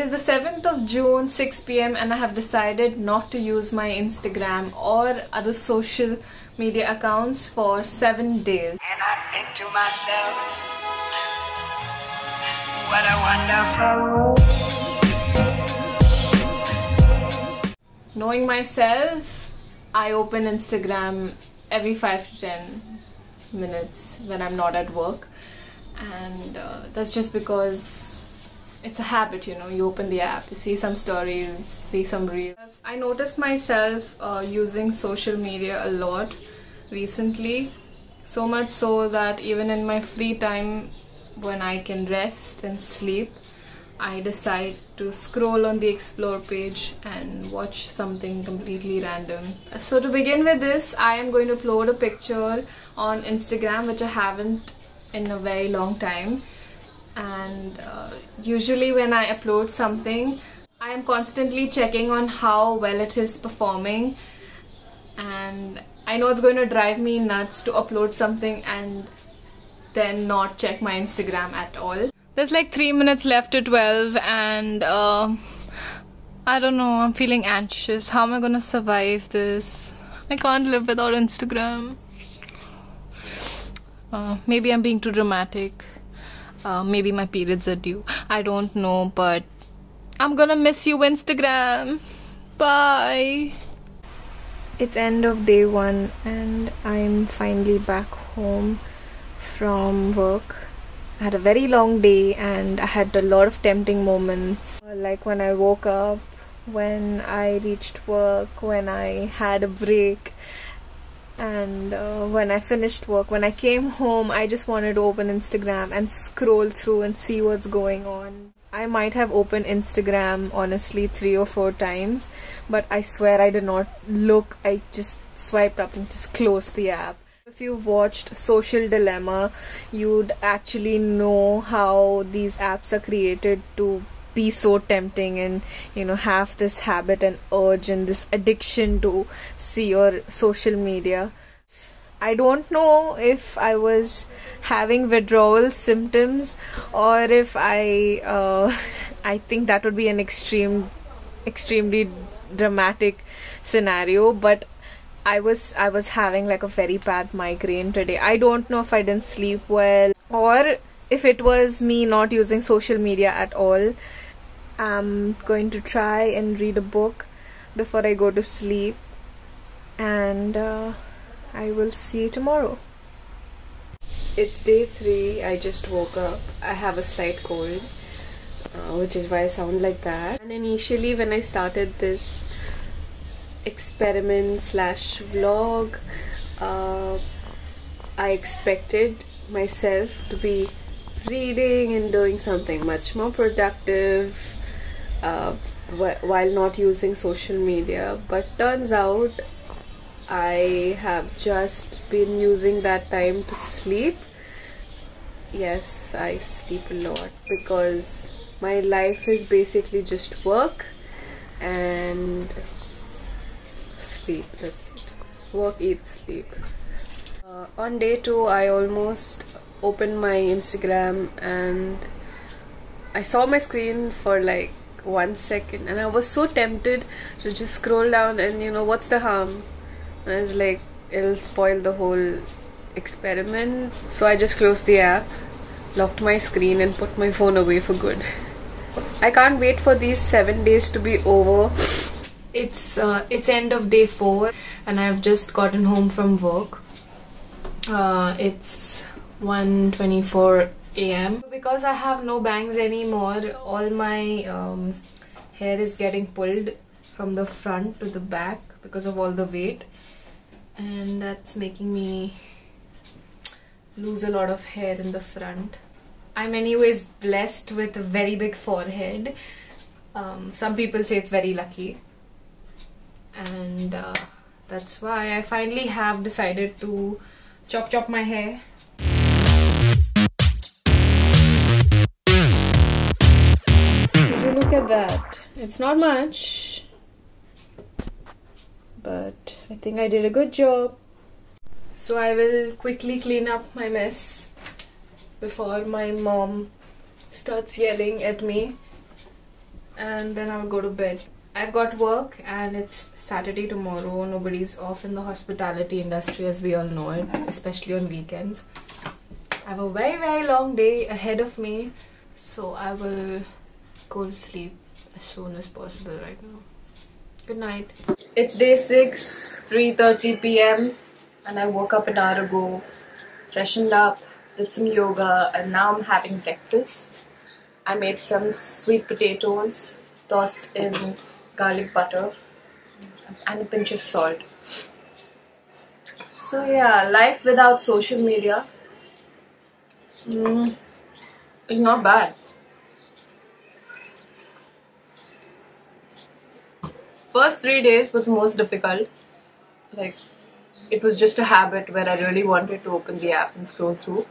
It is the 7th of June, 6 pm, and I have decided not to use my Instagram or other social media accounts for 7 days. And I think to myself, what a wonderful Knowing myself, I open Instagram every 5 to 10 minutes when I'm not at work, and uh, that's just because it's a habit you know you open the app you see some stories see some reels. I noticed myself uh, using social media a lot recently. So much so that even in my free time when i can rest and sleep i decide to scroll on the explore page and watch something completely random. So to begin with this i am going to upload a picture on instagram which i haven't in a very long time and uh, usually when I upload something I am constantly checking on how well it is performing and I know it's going to drive me nuts to upload something and then not check my Instagram at all. There's like 3 minutes left to 12 and uh, I don't know, I'm feeling anxious. How am I gonna survive this? I can't live without Instagram. Uh, maybe I'm being too dramatic. Uh, maybe my periods are due. I don't know, but I'm gonna miss you, Instagram. Bye. It's end of day one, and I'm finally back home from work. I had a very long day, and I had a lot of tempting moments. Like when I woke up, when I reached work, when I had a break and uh, when I finished work, when I came home, I just wanted to open Instagram and scroll through and see what's going on. I might have opened Instagram honestly three or four times, but I swear I did not look. I just swiped up and just closed the app. If you've watched Social Dilemma, you'd actually know how these apps are created to be so tempting and you know have this habit and urge and this addiction to see your social media. I don't know if I was having withdrawal symptoms or if I uh, I think that would be an extreme extremely dramatic scenario but I was I was having like a very bad migraine today. I don't know if I didn't sleep well or if it was me not using social media at all I'm going to try and read a book before I go to sleep and uh, I will see you tomorrow. It's day three. I just woke up. I have a slight cold, uh, which is why I sound like that. And initially, when I started this experiment slash vlog, uh, I expected myself to be reading and doing something much more productive uh, while not using social media. But turns out I have just been using that time to sleep. Yes I sleep a lot because my life is basically just work and sleep that's it. Work eat sleep. Uh, on day two I almost opened my Instagram and I saw my screen for like one second. And I was so tempted to just scroll down and you know what's the harm? And I was like it'll spoil the whole experiment. So I just closed the app locked my screen and put my phone away for good. I can't wait for these seven days to be over. It's uh, it's end of day four and I've just gotten home from work. Uh, it's 1:24 a.m. Because I have no bangs anymore, all my um, hair is getting pulled from the front to the back because of all the weight and that's making me lose a lot of hair in the front. I'm anyways blessed with a very big forehead. Um, some people say it's very lucky and uh, that's why I finally have decided to chop chop my hair look at that. It's not much, but I think I did a good job. So I will quickly clean up my mess before my mom starts yelling at me and then I'll go to bed. I've got work and it's Saturday tomorrow. Nobody's off in the hospitality industry as we all know it, especially on weekends. I have a very very long day ahead of me, so I will go to sleep as soon as possible right now. Good night. It's day 6, 3.30 p.m. and I woke up an hour ago, freshened up, did some yoga and now I'm having breakfast. I made some sweet potatoes tossed in garlic butter and a pinch of salt. So yeah, life without social media mm, is not bad. First three days was the most difficult. Like, it was just a habit where I really wanted to open the apps and scroll through.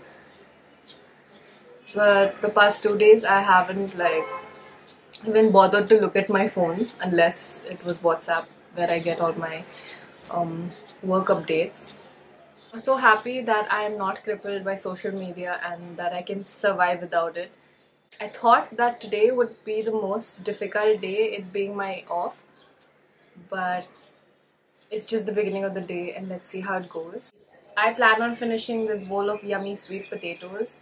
But the past two days, I haven't like even bothered to look at my phone unless it was WhatsApp where I get all my um, work updates. I'm so happy that I am not crippled by social media and that I can survive without it. I thought that today would be the most difficult day, it being my off, but it's just the beginning of the day and let's see how it goes. I plan on finishing this bowl of yummy sweet potatoes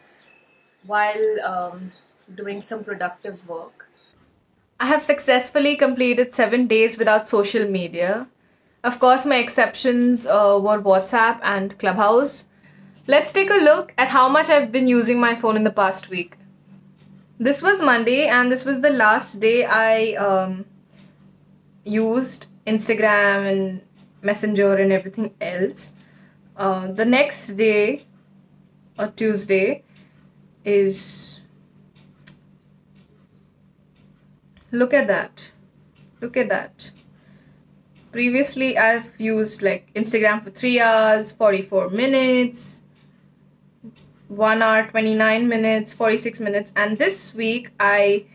while um, doing some productive work. I have successfully completed seven days without social media. Of course, my exceptions uh, were WhatsApp and Clubhouse. Let's take a look at how much I've been using my phone in the past week. This was Monday, and this was the last day I um, used Instagram and Messenger and everything else. Uh, the next day, or Tuesday, is look at that. Look at that. Previously I've used like Instagram for 3 hours 44 minutes 1 hour 29 minutes 46 minutes and this week I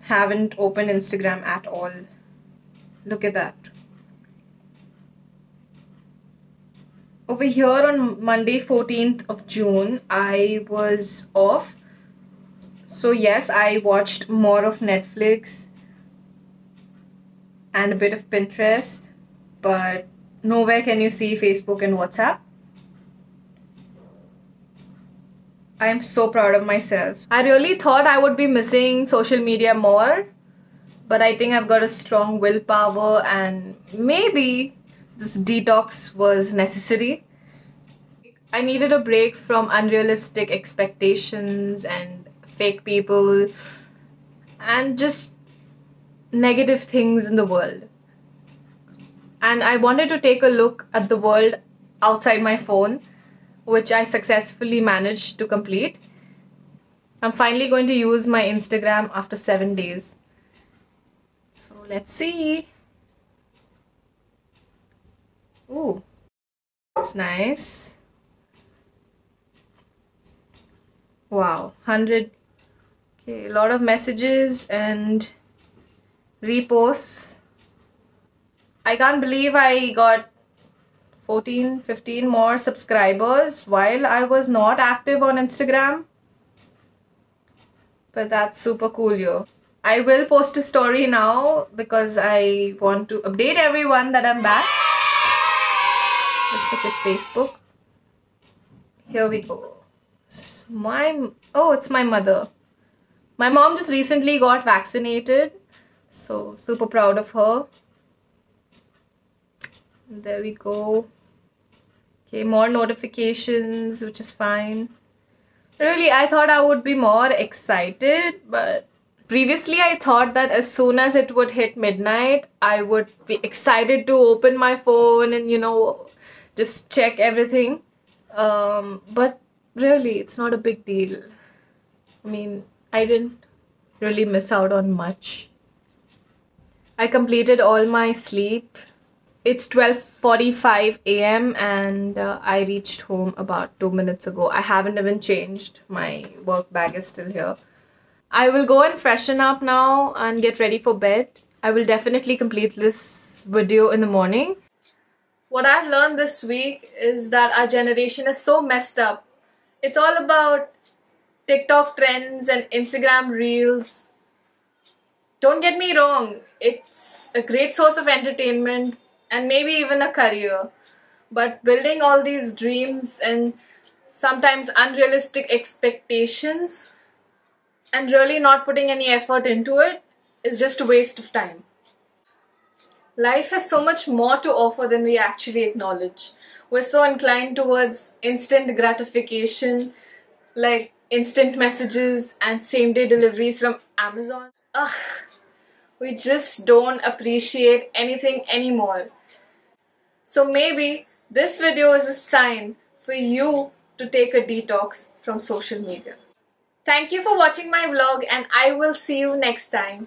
haven't opened Instagram at all look at that. Over here on Monday 14th of June I was off. So yes I watched more of Netflix and a bit of Pinterest but nowhere can you see Facebook and WhatsApp. I am so proud of myself. I really thought I would be missing social media more, but I think I've got a strong willpower and maybe this detox was necessary. I needed a break from unrealistic expectations and fake people and just negative things in the world. And I wanted to take a look at the world outside my phone, which I successfully managed to complete. I'm finally going to use my Instagram after seven days. Let's see. Ooh, it's nice. Wow, 100. Okay, a lot of messages and reposts. I can't believe I got 14, 15 more subscribers while I was not active on Instagram. But that's super cool, yo. I will post a story now because I want to update everyone that I'm back. Let's look at Facebook. Here we go. My oh, it's my mother. My mom just recently got vaccinated, so super proud of her. There we go. Okay, more notifications, which is fine. Really, I thought I would be more excited, but previously I thought that as soon as it would hit midnight, I would be excited to open my phone and you know just check everything. Um, but really, it's not a big deal. I mean, I didn't really miss out on much. I completed all my sleep. It's 12:45 a.m. and uh, I reached home about 2 minutes ago. I haven't even changed. My work bag is still here. I will go and freshen up now and get ready for bed. I will definitely complete this video in the morning. What I've learned this week is that our generation is so messed up. It's all about TikTok trends and Instagram reels don't get me wrong, it's a great source of entertainment and maybe even a career. But building all these dreams and sometimes unrealistic expectations and really not putting any effort into it is just a waste of time. Life has so much more to offer than we actually acknowledge. We're so inclined towards instant gratification, like instant messages and same day deliveries from Amazon. Ugh, we just don't appreciate anything anymore. So maybe this video is a sign for you to take a detox from social media. Thank you for watching my vlog and I will see you next time.